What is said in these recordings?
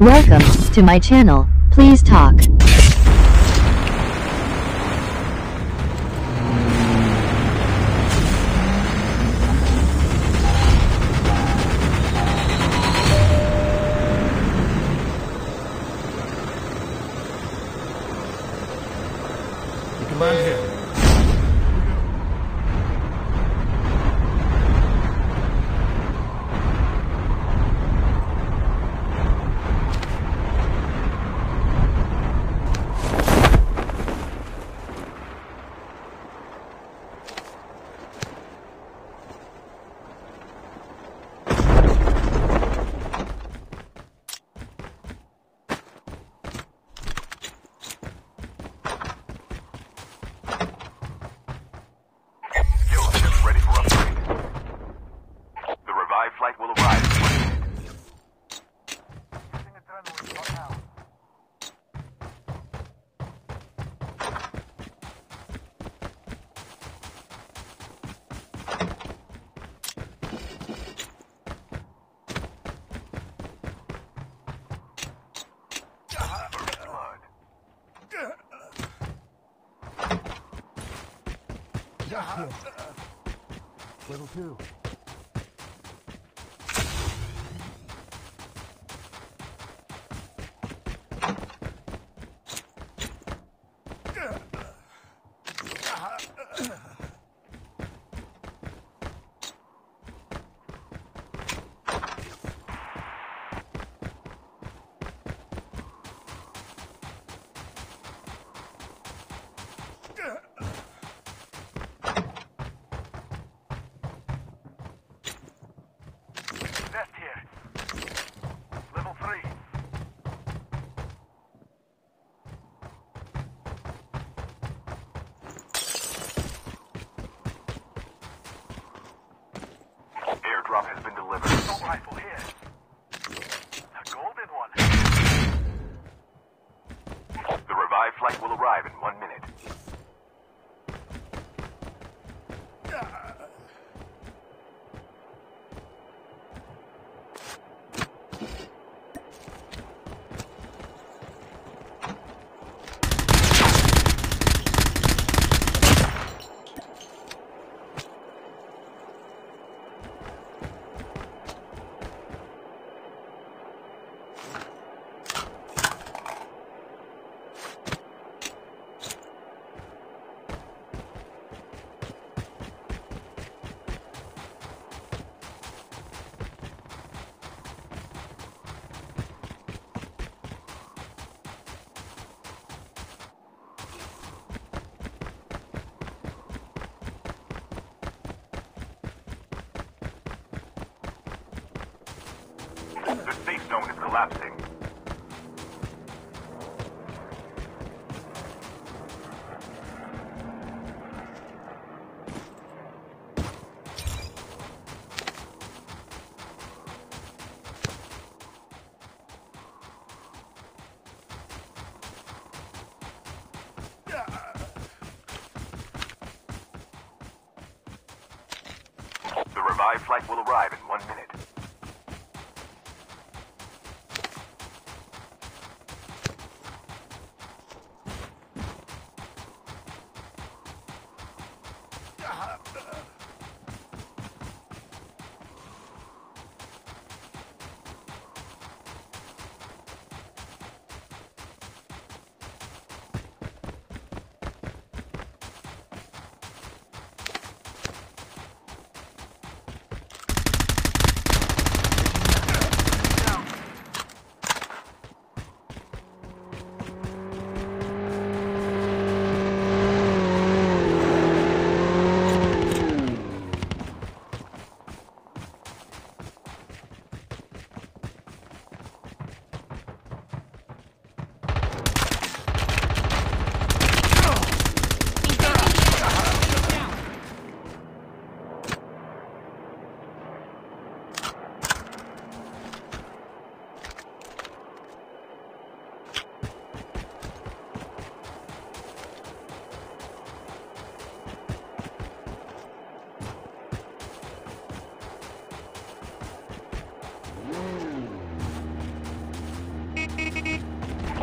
Welcome to my channel. Please talk. Command here. Level two. Delivered. Assault rifle here. A golden one. The revived flight will arrive in one minute. The safe zone is collapsing. The revived flight will arrive in one minute.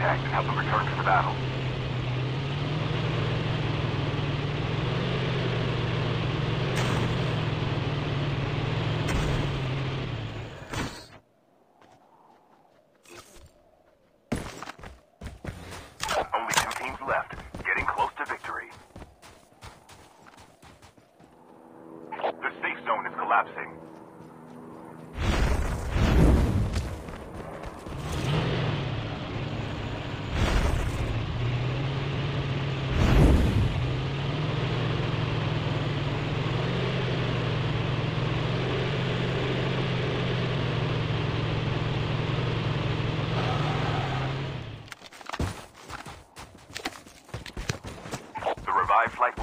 contact and help them return to the battle. five flight